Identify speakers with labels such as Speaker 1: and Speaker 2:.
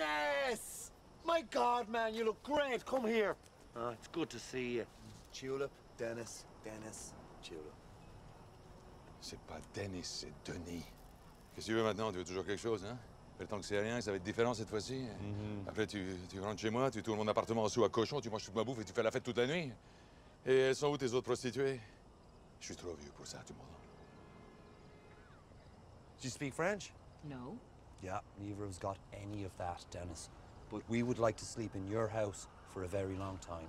Speaker 1: Dennis! My God, man, you look great. Come here. Oh, it's good to see you. Tulip, Dennis, Dennis, Tulip.
Speaker 2: C'est pas Dennis, c'est Denis. Qu'est-ce que tu veux maintenant? Tu veux toujours quelque chose, hein? Le temps que c'est rien, ça va être différent cette fois-ci. Après, tu, tu rentres chez moi, tu tournes mon appartement en sous à cochon, tu manges toute ma bouffe et tu fais la fête toute la nuit. Et elles sont où tes autres prostituées? Je suis trop vieux pour ça, tout le monde.
Speaker 3: Do you speak French?
Speaker 4: No.
Speaker 3: Yeah, neither of us got any of that, Dennis. But we would like to sleep in your house for a very long time.